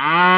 Ah.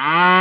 Ah.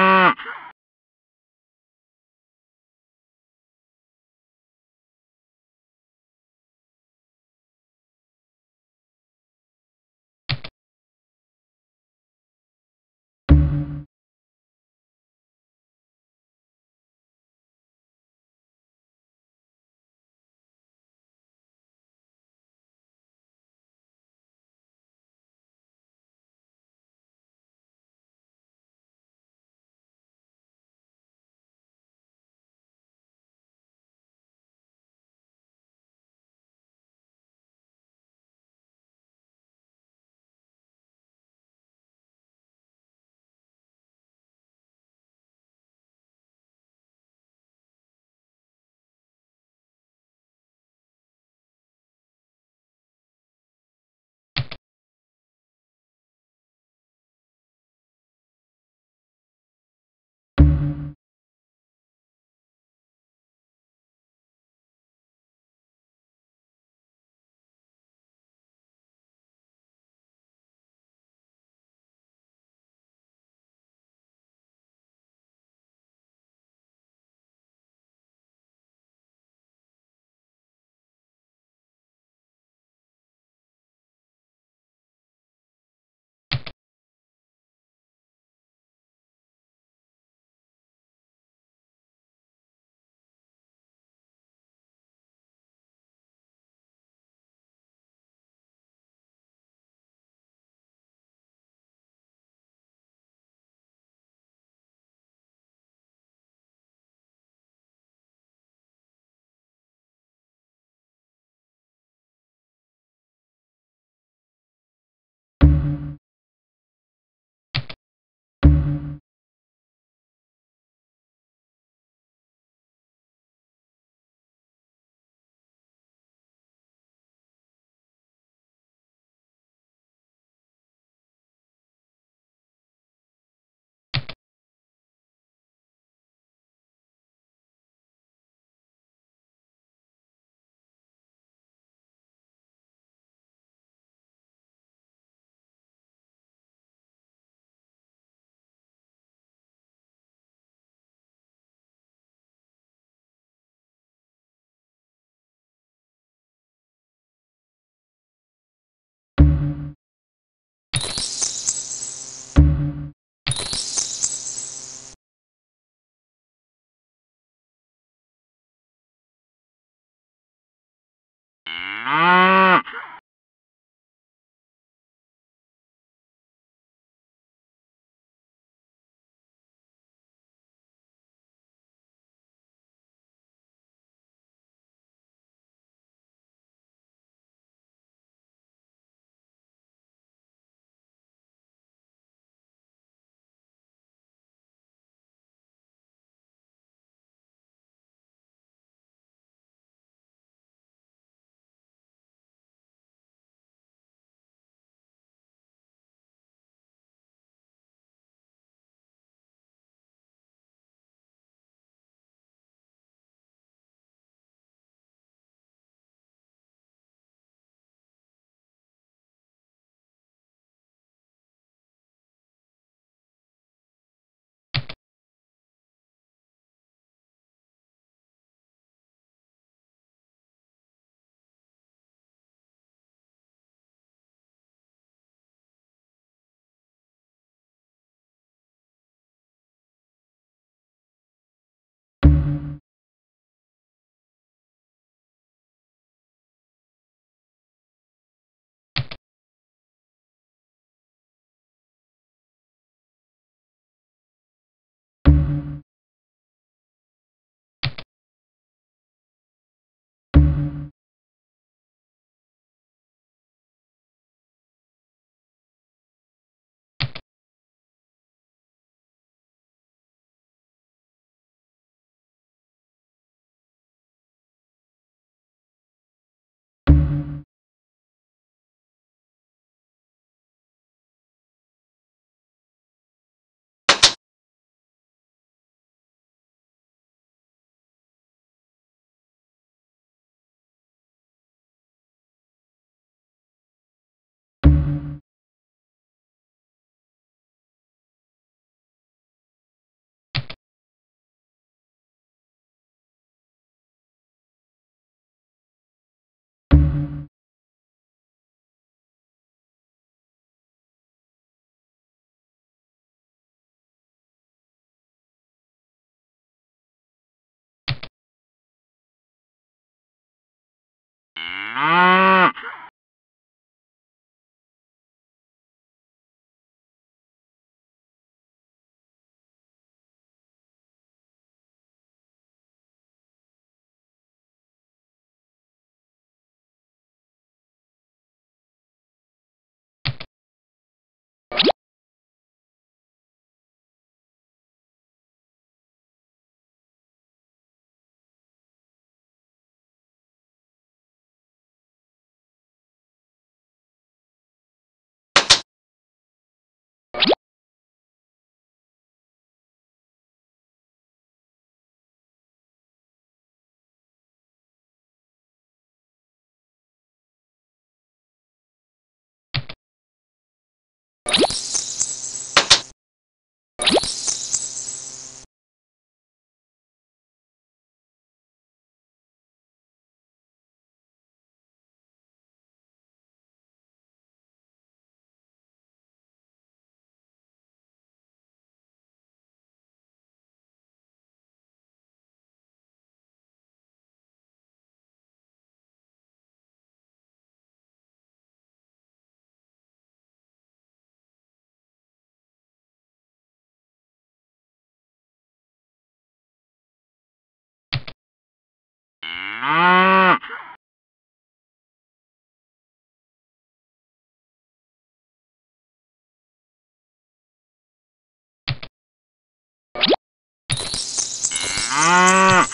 아.